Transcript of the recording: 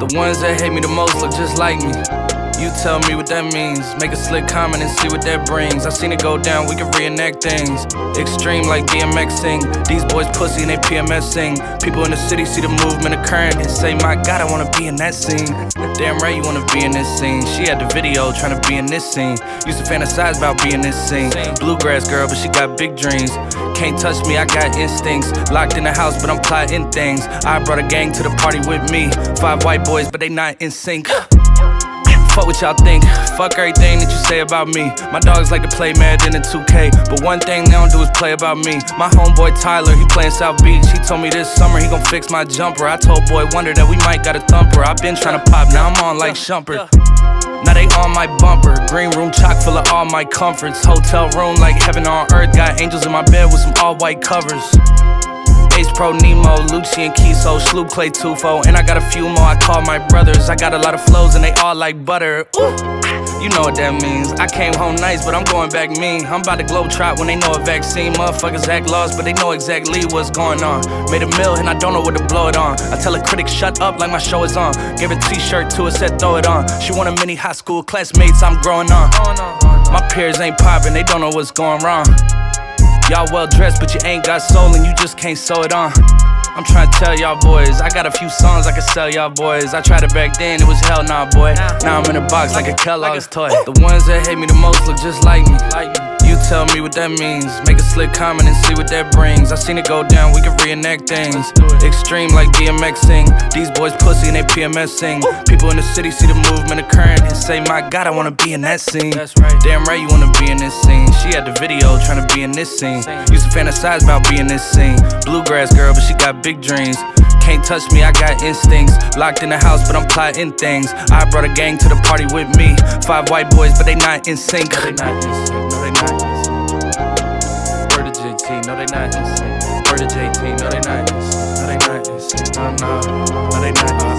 The ones that hate me the most look just like me. You tell me what that means. Make a slick comment and see what that brings. I seen it go down, we can reenact things. Extreme like DMX sing. These boys pussy and they PMS sing. People in the city see the movement occurring and say, My God, I wanna be in that scene. Damn right, you wanna be in this scene. She had the video trying to be in this scene. Used to fantasize about being this scene. Bluegrass girl, but she got big dreams. Can't touch me, I got instincts. Locked in the house, but I'm plotting things. I brought a gang to the party with me. Five white boys, but they not in sync. Fuck what y'all think. Fuck everything that you say about me. My dogs like to play Madden and 2K, but one thing they don't do is play about me. My homeboy Tyler, he playing South Beach. He told me this summer he gon' fix my jumper. I told Boy Wonder that we might got a thumper. i been trying to pop, now I'm on like Shumpert. Now they on my bumper. Green room chock full of all my comforts. Hotel room like heaven on earth. Got angels in my bed with some all white covers. Pro Nemo, Lucci Kiso, Sloop Clay Tufo, and I got a few more I call my brothers. I got a lot of flows and they all like butter. Ooh. You know what that means. I came home nice, but I'm going back mean. I'm about to globe trot when they know a vaccine. Motherfuckers act lost, but they know exactly what's going on. Made a mill and I don't know what to blow it on. I tell a critic, shut up like my show is on. Give a t shirt to her, said throw it on. She want a mini high school classmates, I'm growing on. My peers ain't popping, they don't know what's going wrong. Y'all well dressed, but you ain't got soul and you just can't sew it on. I'm trying to tell y'all boys, I got a few songs I can sell y'all boys. I tried it back then, it was hell nah, boy. Now I'm in a box like a Kellogg's toy. The ones that hate me the most look just like me. Tell me what that means. Make a slick comment and see what that brings. I seen it go down, we can reenact things. Extreme like DMX sing. These boys pussy and they PMS sing. People in the city see the movement occurring and say, My God, I wanna be in that scene. That's right. Damn right, you wanna be in this scene. She had the video trying to be in this scene. Used to fantasize about being this scene. Bluegrass girl, but she got big dreams. Can't touch me, I got instincts. Locked in the house, but I'm plotting things. I brought a gang to the party with me. Five white boys, but they not in sync. No, they not in sync. No, they not not. Word to JT, no they not. No they not. I'm not. No they not.